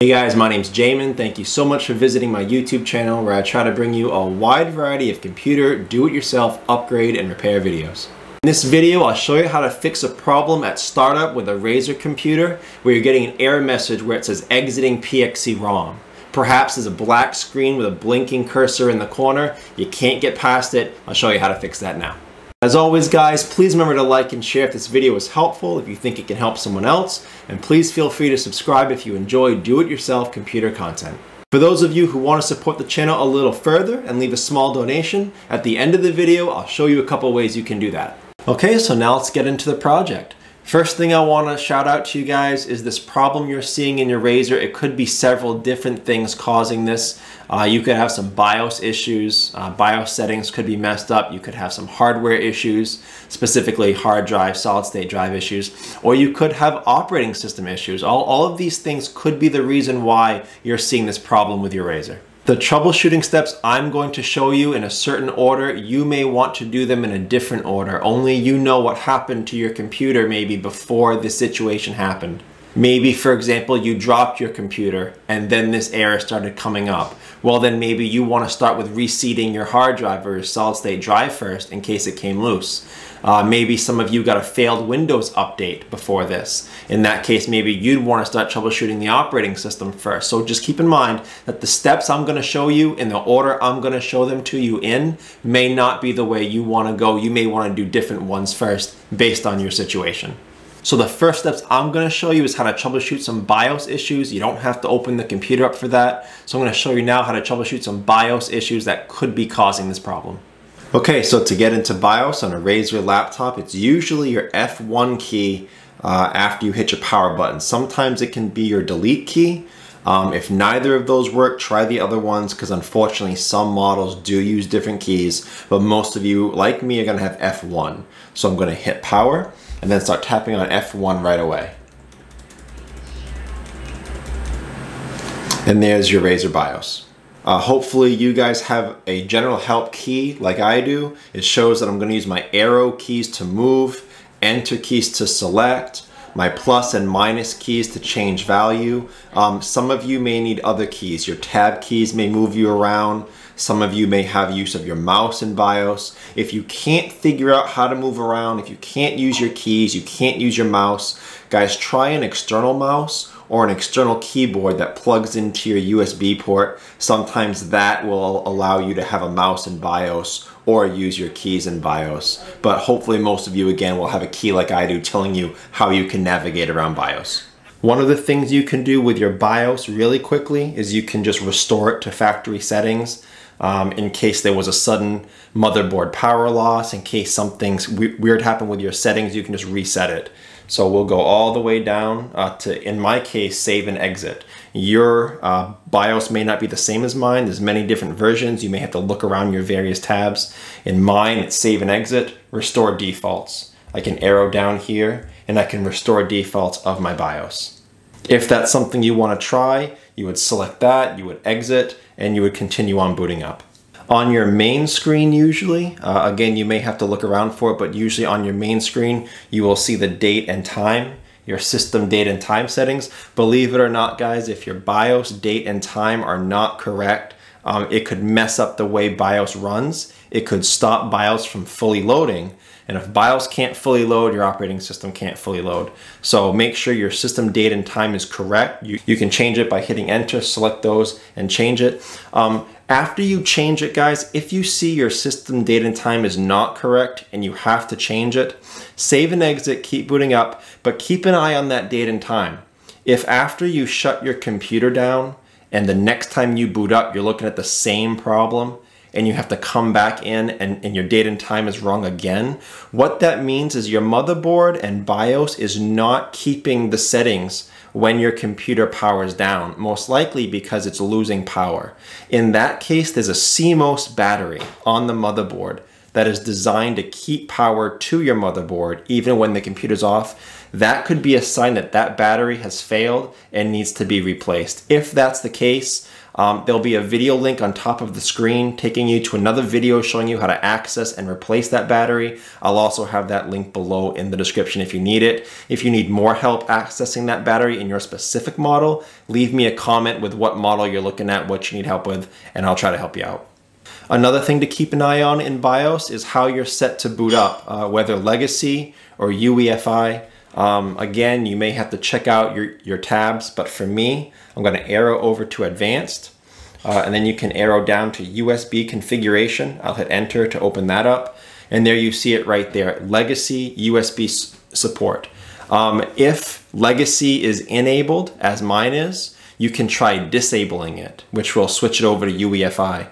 Hey guys, my name's Jamin. Thank you so much for visiting my YouTube channel where I try to bring you a wide variety of computer, do-it-yourself, upgrade, and repair videos. In this video, I'll show you how to fix a problem at startup with a Razer computer where you're getting an error message where it says exiting PXE ROM. Perhaps there's a black screen with a blinking cursor in the corner. You can't get past it. I'll show you how to fix that now. As always guys, please remember to like and share if this video was helpful, if you think it can help someone else, and please feel free to subscribe if you enjoy do-it-yourself computer content. For those of you who want to support the channel a little further and leave a small donation, at the end of the video I'll show you a couple ways you can do that. Okay, so now let's get into the project. First thing I want to shout out to you guys is this problem you're seeing in your Razer. It could be several different things causing this. Uh, you could have some BIOS issues. Uh, BIOS settings could be messed up. You could have some hardware issues, specifically hard drive, solid state drive issues, or you could have operating system issues. All, all of these things could be the reason why you're seeing this problem with your Razer. The troubleshooting steps I'm going to show you in a certain order, you may want to do them in a different order. Only you know what happened to your computer maybe before the situation happened. Maybe, for example, you dropped your computer and then this error started coming up. Well, then maybe you want to start with reseating your hard drive or your solid state drive first in case it came loose. Uh, maybe some of you got a failed Windows update before this. In that case, maybe you'd want to start troubleshooting the operating system first. So just keep in mind that the steps I'm going to show you in the order I'm going to show them to you in may not be the way you want to go. You may want to do different ones first based on your situation. So the first steps I'm gonna show you is how to troubleshoot some BIOS issues. You don't have to open the computer up for that. So I'm gonna show you now how to troubleshoot some BIOS issues that could be causing this problem. Okay, so to get into BIOS on a Razer laptop, it's usually your F1 key uh, after you hit your power button. Sometimes it can be your delete key. Um, if neither of those work, try the other ones because unfortunately some models do use different keys, but most of you, like me, are gonna have F1. So I'm gonna hit power and then start tapping on F1 right away. And there's your Razer BIOS. Uh, hopefully you guys have a general help key like I do. It shows that I'm going to use my arrow keys to move, enter keys to select, my plus and minus keys to change value. Um, some of you may need other keys. Your tab keys may move you around. Some of you may have use of your mouse in BIOS. If you can't figure out how to move around, if you can't use your keys, you can't use your mouse, guys, try an external mouse or an external keyboard that plugs into your USB port. Sometimes that will allow you to have a mouse in BIOS or use your keys in BIOS. But hopefully most of you, again, will have a key like I do telling you how you can navigate around BIOS. One of the things you can do with your BIOS really quickly is you can just restore it to factory settings um, in case there was a sudden motherboard power loss, in case something weird happened with your settings, you can just reset it. So we'll go all the way down uh, to, in my case, save and exit. Your uh, BIOS may not be the same as mine. There's many different versions. You may have to look around your various tabs. In mine, it's save and exit, restore defaults. I can arrow down here and I can restore defaults of my BIOS. If that's something you want to try, you would select that, you would exit, and you would continue on booting up. On your main screen usually, uh, again you may have to look around for it, but usually on your main screen you will see the date and time, your system date and time settings. Believe it or not guys, if your BIOS date and time are not correct, um, it could mess up the way BIOS runs. It could stop BIOS from fully loading and if BIOS can't fully load, your operating system can't fully load. So make sure your system date and time is correct. You, you can change it by hitting enter, select those and change it. Um, after you change it, guys, if you see your system date and time is not correct and you have to change it, save and exit, keep booting up, but keep an eye on that date and time. If after you shut your computer down and the next time you boot up, you're looking at the same problem, and you have to come back in and, and your date and time is wrong again, what that means is your motherboard and BIOS is not keeping the settings when your computer powers down, most likely because it's losing power. In that case, there's a CMOS battery on the motherboard that is designed to keep power to your motherboard even when the computer's off. That could be a sign that that battery has failed and needs to be replaced. If that's the case, Um, there'll be a video link on top of the screen taking you to another video showing you how to access and replace that battery. I'll also have that link below in the description if you need it. If you need more help accessing that battery in your specific model, leave me a comment with what model you're looking at, what you need help with, and I'll try to help you out. Another thing to keep an eye on in BIOS is how you're set to boot up, uh, whether legacy or UEFI. Um, again, you may have to check out your, your tabs, but for me, I'm gonna arrow over to advanced, uh, and then you can arrow down to USB configuration. I'll hit enter to open that up. And there you see it right there, legacy USB support. Um, if legacy is enabled, as mine is, you can try disabling it, which will switch it over to UEFI.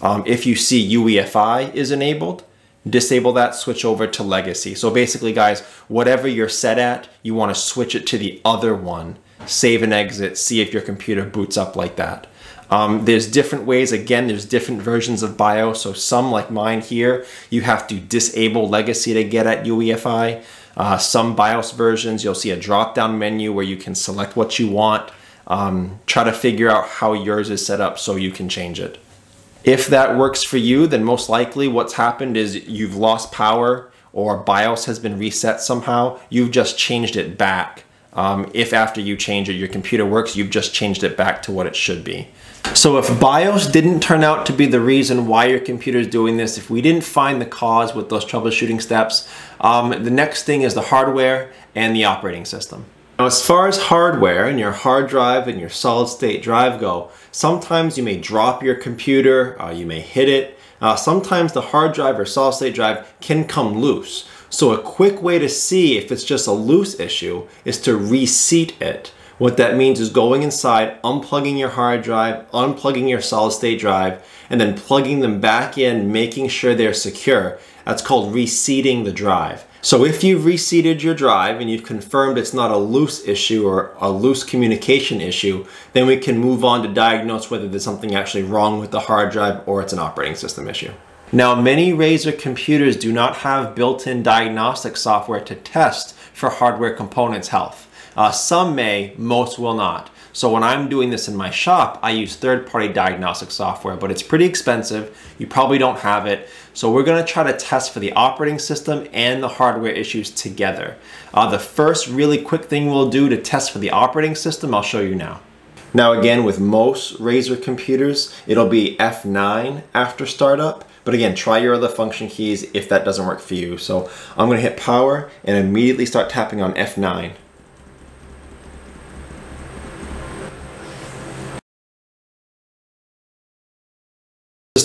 Um, if you see UEFI is enabled, disable that, switch over to legacy. So basically guys, whatever you're set at, you wanna switch it to the other one, save and exit, see if your computer boots up like that. Um, there's different ways, again, there's different versions of BIOS. So some like mine here, you have to disable legacy to get at UEFI. Uh, some BIOS versions, you'll see a drop-down menu where you can select what you want. Um, try to figure out how yours is set up so you can change it. If that works for you, then most likely what's happened is you've lost power or BIOS has been reset somehow. You've just changed it back. Um, if after you change it, your computer works, you've just changed it back to what it should be. So if BIOS didn't turn out to be the reason why your computer is doing this, if we didn't find the cause with those troubleshooting steps, um, the next thing is the hardware and the operating system. Now, as far as hardware and your hard drive and your solid state drive go, sometimes you may drop your computer, uh, you may hit it. Uh, sometimes the hard drive or solid state drive can come loose. So a quick way to see if it's just a loose issue is to reseat it. What that means is going inside, unplugging your hard drive, unplugging your solid state drive, and then plugging them back in, making sure they're secure. That's called reseating the drive. So if you've reseated your drive and you've confirmed it's not a loose issue or a loose communication issue, then we can move on to diagnose whether there's something actually wrong with the hard drive or it's an operating system issue. Now, many Razer computers do not have built-in diagnostic software to test for hardware components health. Uh, some may, most will not. So when I'm doing this in my shop, I use third-party diagnostic software, but it's pretty expensive. You probably don't have it. So we're gonna try to test for the operating system and the hardware issues together. Uh, the first really quick thing we'll do to test for the operating system, I'll show you now. Now again, with most Razer computers, it'll be F9 after startup. But again, try your other function keys if that doesn't work for you. So I'm gonna hit power and immediately start tapping on F9.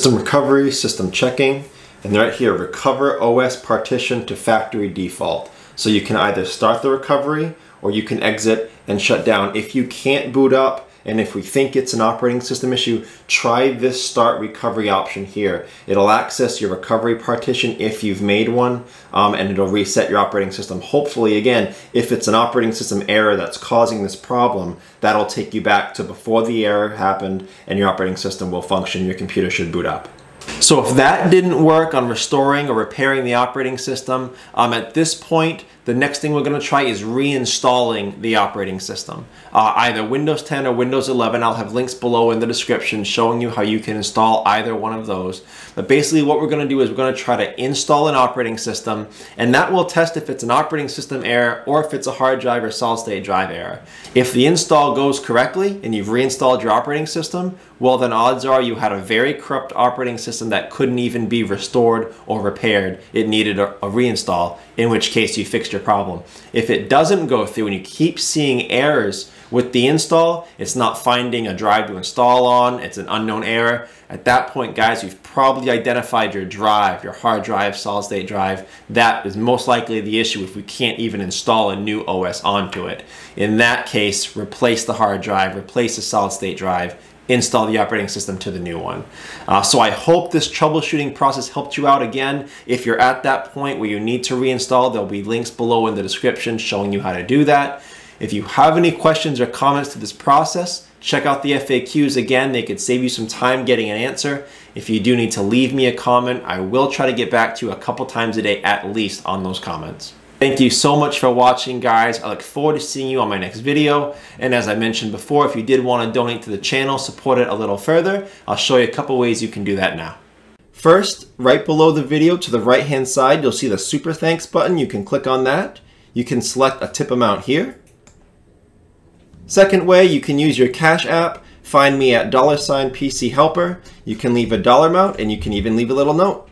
System recovery, system checking, and right here, recover OS partition to factory default. So you can either start the recovery or you can exit and shut down. If you can't boot up, and if we think it's an operating system issue, try this start recovery option here. It'll access your recovery partition if you've made one, um, and it'll reset your operating system. Hopefully, again, if it's an operating system error that's causing this problem, that'll take you back to before the error happened and your operating system will function. Your computer should boot up. So if that didn't work on restoring or repairing the operating system, um, at this point, the next thing we're going to try is reinstalling the operating system. Uh, either Windows 10 or Windows 11. I'll have links below in the description showing you how you can install either one of those. But basically what we're going to do is we're going to try to install an operating system and that will test if it's an operating system error or if it's a hard drive or solid state drive error. If the install goes correctly and you've reinstalled your operating system, well then odds are you had a very corrupt operating system that couldn't even be restored or repaired. It needed a, a reinstall, in which case you your problem. If it doesn't go through and you keep seeing errors with the install, it's not finding a drive to install on, it's an unknown error. At that point, guys, you've probably identified your drive, your hard drive, solid state drive. That is most likely the issue if we can't even install a new OS onto it. In that case, replace the hard drive, replace the solid state drive, install the operating system to the new one. Uh, so I hope this troubleshooting process helped you out again. If you're at that point where you need to reinstall, there'll be links below in the description showing you how to do that. If you have any questions or comments to this process, check out the FAQs again. They could save you some time getting an answer. If you do need to leave me a comment, I will try to get back to you a couple times a day at least on those comments. Thank you so much for watching, guys. I look forward to seeing you on my next video. And as I mentioned before, if you did want to donate to the channel, support it a little further, I'll show you a couple ways you can do that now. First, right below the video to the right hand side, you'll see the Super Thanks button. You can click on that. You can select a tip amount here. Second way, you can use your Cash app. Find me at dollar sign PC Helper. You can leave a dollar amount and you can even leave a little note.